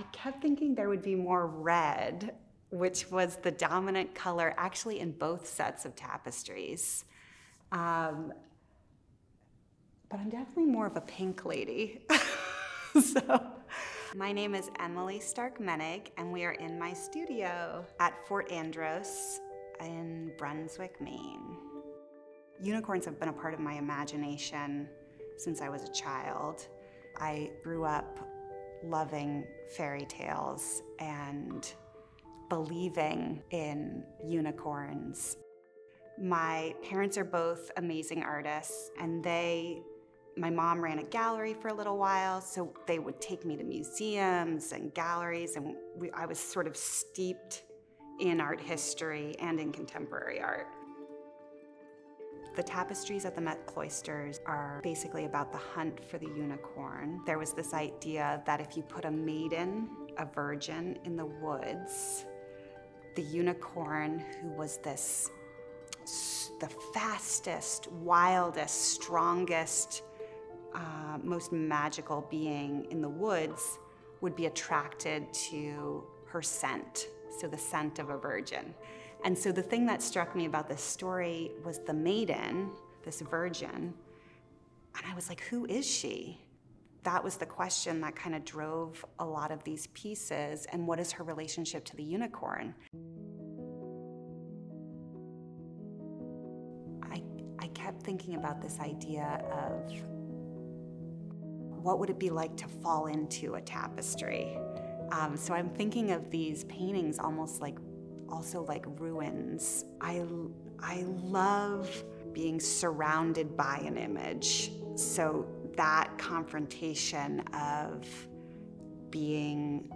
I kept thinking there would be more red, which was the dominant color actually in both sets of tapestries. Um, but I'm definitely more of a pink lady. so, my name is Emilie Stark-Menneg, and we are in my studio at Fort Andross in Brunswick, Maine. Unicorns have been a part of my imagination since I was a child. I grew up loving fairy tales and believing in unicorns. My parents are both amazing artists, and they my mom ran a gallery for a little while, so they would take me to museums and galleries, and we, I was sort of steeped in art history and in contemporary art. The tapestries at the Met Cloisters are basically about the hunt for the unicorn. There was this idea that if you put a maiden, a virgin, in the woods, the unicorn, who was this the fastest, wildest, strongest, uh, most magical being in the woods would be attracted to her scent, so the scent of a virgin. And so the thing that struck me about this story was the maiden, this virgin, and I was like, who is she? That was the question that kind of drove a lot of these pieces, and what is her relationship to the unicorn? I, I kept thinking about this idea of what would it be like to fall into a tapestry? Um, so I'm thinking of these paintings almost like, also like ruins. I, I love being surrounded by an image. So that confrontation of being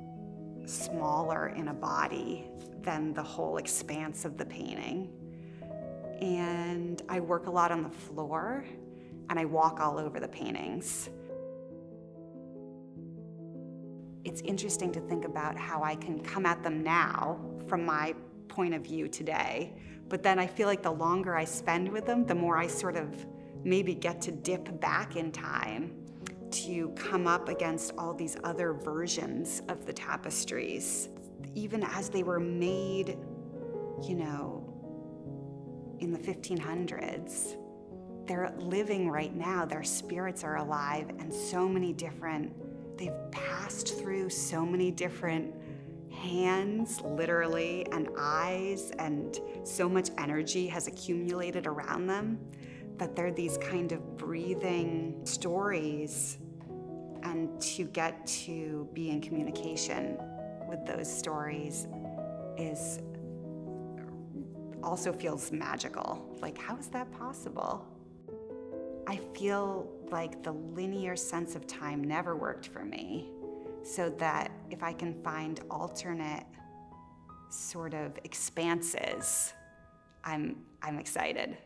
smaller in a body than the whole expanse of the painting. And I work a lot on the floor and I walk all over the paintings. it's interesting to think about how I can come at them now from my point of view today. But then I feel like the longer I spend with them, the more I sort of maybe get to dip back in time to come up against all these other versions of the tapestries, even as they were made, you know, in the 1500s. They're living right now, their spirits are alive, and so many different They've passed through so many different hands, literally, and eyes, and so much energy has accumulated around them that they're these kind of breathing stories. And to get to be in communication with those stories is also feels magical. Like, how is that possible? I feel like the linear sense of time never worked for me. So that if I can find alternate sort of expanses, I'm, I'm excited.